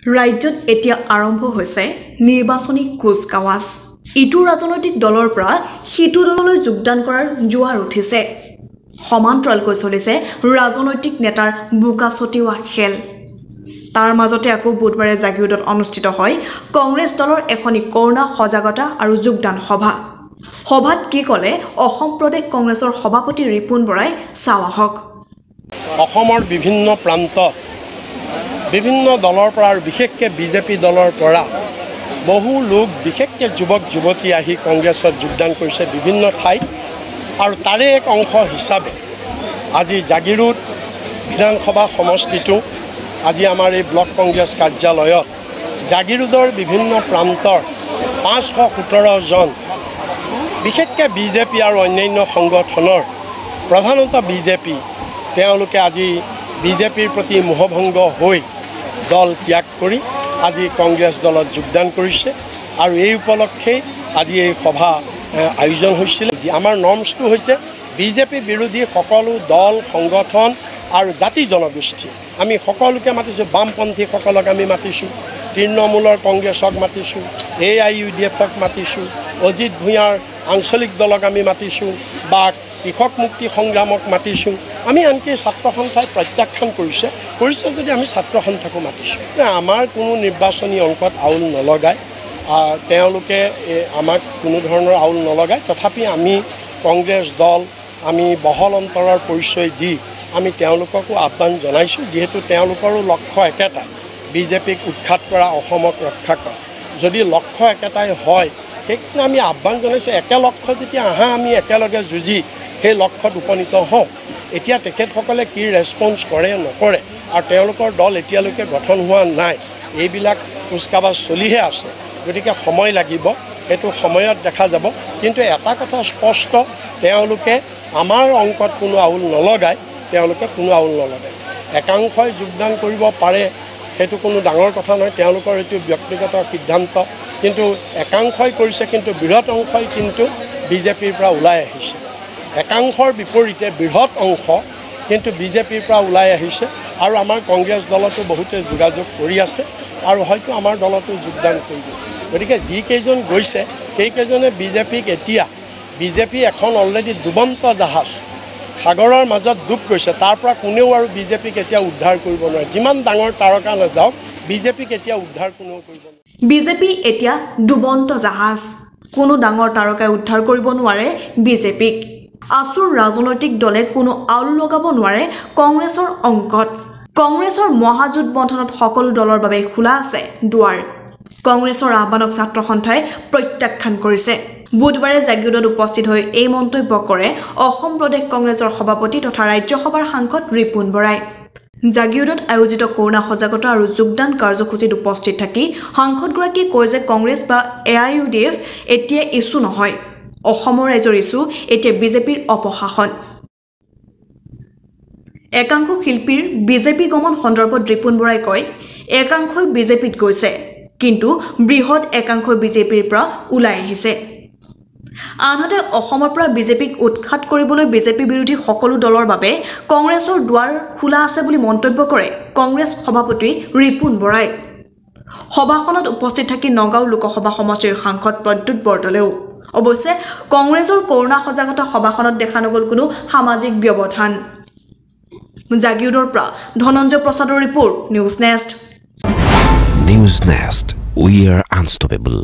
ৰাজ্যত এতিয়া আৰম্ভ হৈছে নিৰ্বাচনী কুচকাৱাজ ইটো ৰাজনৈতিক দলৰ পৰা সিটো দললৈ যোগদান কৰাৰ জোৱাৰ উঠিছে। সমান্তৰালকৈ চলিছে ৰাজনৈতিক নেতাৰ বোকা ছটিওৱা খেল। তাৰ মাজতে আকৌ বুধবাৰে জাগিৰোডত অনুষ্ঠিত হয় কংগ্ৰেছ দলৰ এখনি কৰোণা সজাগতা আৰু যোগদান সভা। সভাত কি ক'লে অসম প্ৰদেশ কংগ্ৰেছৰ সভাপতি ৰিপুণ বৰাই চাওঁ আহক অসমৰ বিভিন্ন প্ৰান্তত বিভিন্ন দলৰ পৰা আৰু বিশেষকৈ বিজেপি দলৰ পৰা বহু লোক বিশেষকৈ যুৱক যুৱতী আহি কংগ্ৰেছত যোগদান কৰিছে বিভিন্ন ঠাইত। আৰু তাৰে এক অংশ হিচাপে আজি জাগিৰোড বিধানসভা সমষ্টিটো আজি আমাৰ এই ব্লক কংগ্ৰেছ কাৰ্যালয়ত জাগিৰোডৰ বিভিন্ন প্ৰান্তৰ পাঁচশ সোতৰজন বিশেষকৈ বিজেপি আৰু অন্যান্য সংগঠনৰ প্ৰধানতঃ বিজেপি তেওঁলোকে আজি বিজেপিৰ প্ৰতি মোহভংগ হৈ দল ত্যাগ কৰি আজি কংগ্ৰেছ দলত যোগদান কৰিছে আৰু এই উপলক্ষেই আজি এই সভা আয়োজন হৈছিলে। আমাৰ নৰ্মছটো হৈছে বিজেপি বিৰোধী সকলো দল সংগঠন আৰু জাতি জনগোষ্ঠী। আমি সকলোকে মাতিছোঁ বামপন্থীসকলক আমি মাতিছোঁ তৃণমূলৰ কংগ্ৰেছক মাতিছোঁ এ আই ইউ ডি এফক মাতিছোঁ অজিত ভূঞাৰ আঞ্চলিক দলক আমি মাতিছোঁ বা কৃষক মুক্তি সংগ্ৰামক মাতিছোঁ। আমি আনকি ছাত্ৰ সন্থাই প্ৰত্যাখ্যান কৰিছে। কৰিছে যদি আমি ছাত্ৰ সন্থাকো মাতিছোঁ আমাৰ কোনো নিৰ্বাচনী অংকত আউল নলগায়। তেওঁলোকে আমাক কোনো ধৰণৰ আউল নলগায়। তথাপি আমি কংগ্ৰেছ দল আমি বহল অন্তৰৰ পৰিচয় দি আমি তেওঁলোককো আহ্বান জনাইছোঁ যিহেতু তেওঁলোকৰো লক্ষ্য একেটাই বিজেপিক উৎখাত কৰা অসমক ৰক্ষা কৰা। যদি লক্ষ্য একেটাই হয় সেইকাৰণে আমি আহ্বান জনাইছোঁ একে লক্ষ্য যেতিয়া আহা আমি একেলগে যুঁজি সেই লক্ষ্যত উপনীত হওঁ। এতিয়া তেখেতসকলে কি ৰেচপঞ্চ কৰে নকৰে আৰু তেওঁলোকৰ দল এতিয়ালৈকে গঠন হোৱা নাই। এইবিলাক কুচকাৱাজ চলিহে আছে। গতিকে সময় লাগিব সেইটো সময়ত দেখা যাব। কিন্তু এটা কথা স্পষ্ট তেওঁলোকে আমাৰ অংকত কোনো আউল নলগায় তেওঁলোকে কোনো আউল নলগায়। একাংশই যোগদান কৰিব পাৰে সেইটো কোনো ডাঙৰ কথা নহয় তেওঁলোকৰ এইটো ব্যক্তিগত সিদ্ধান্ত। কিন্তু একাংশই কৰিছে কিন্তু বৃহৎ অংশই কিন্তু বিজেপিৰ পৰা ওলাই আহিছে। একাংশৰ বিপৰীতে বৃহৎ অংশ কিন্তু বিজেপিৰ পৰা ওলাই আহিছে আৰু আমাৰ কংগ্ৰেছ দলতো বহুতে যোগাযোগ কৰি আছে আৰু হয়তো আমাৰ দলতো যোগদান কৰিব। গতিকে যিকেইজন গৈছে সেইকেইজনে বিজেপিক এতিয়া বিজেপি এখন অলৰেডি ডুবন্ত জাহাজ সাগৰৰ মাজত ডুব গৈছে তাৰ পৰা কোনেও আৰু বিজেপিক এতিয়া উদ্ধাৰ কৰিব নোৱাৰে। যিমান ডাঙৰ তাৰকা নাযাওক বিজেপিক এতিয়া উদ্ধাৰ কোনেও কৰিব নোৱাৰে। বিজেপি এতিয়া ডুবন্ত জাহাজ কোনো ডাঙৰ তাৰকাই উদ্ধাৰ কৰিব নোৱাৰে বিজেপিক। আচুৰ ৰাজনৈতিক দলে কোনো আউল লগাব নোৱাৰে কংগ্ৰেছৰ অংকত। কংগ্ৰেছৰ মহাজোঁট বন্ধনত সকলো দলৰ বাবে খোলা আছে দুৱাৰ। কংগ্ৰেছৰ আহ্বানক ছাত্ৰ সন্থাই প্ৰত্যাখ্যান কৰিছে। বুধবাৰে জাগিৰোডত উপস্থিত হৈ এই মন্তব্য কৰে অসম প্ৰদেশ কংগ্ৰেছৰ সভাপতি তথা ৰাজ্যসভাৰ সাংসদ ৰিপুণ বৰাই। জাগিৰোডত আয়োজিত কৰোণা সজাগতা আৰু যোগদান কাৰ্যসূচীত উপস্থিত থাকি সাংসদগৰাকীয়ে কয় যে কংগ্ৰেছ বা A I U D F এতিয়া ইছ্যু নহয়। অসমৰ ইছ্যু এতিয়া বিজেপিৰ অপশাসন। একাংশ শিল্পীৰ বিজেপি গমন সন্দৰ্ভত ৰিপুণ বৰাই কয় একাংশই বিজেপিত গৈছে কিন্তু বৃহৎ একাংশই বিজেপিৰ পৰা ওলাই আহিছে। আনহাতে অসমৰ পৰা বিজেপিক উৎখাত কৰিবলৈ বিজেপি বিৰোধী সকলো দলৰ বাবে কংগ্ৰেছৰ দুৱাৰ খোলা আছে বুলি মন্তব্য কৰে কংগ্ৰেছ সভাপতি ৰিপুণ বৰাই। সভাখনত উপস্থিত থাকি নগাঁও লোকসভা সমষ্টিৰ সাংসদ প্ৰদ্যুৎ বৰদলৈও। অৱশ্যে কংগ্ৰেছৰ কৰোণা সজাগতা সভাখনত দেখা নগ'ল কোনো সামাজিক ব্যৱধান জাগিৰোডৰ পৰা ধনঞ্জয় প্ৰসাদৰ report news nest News Nest. We are unstoppable.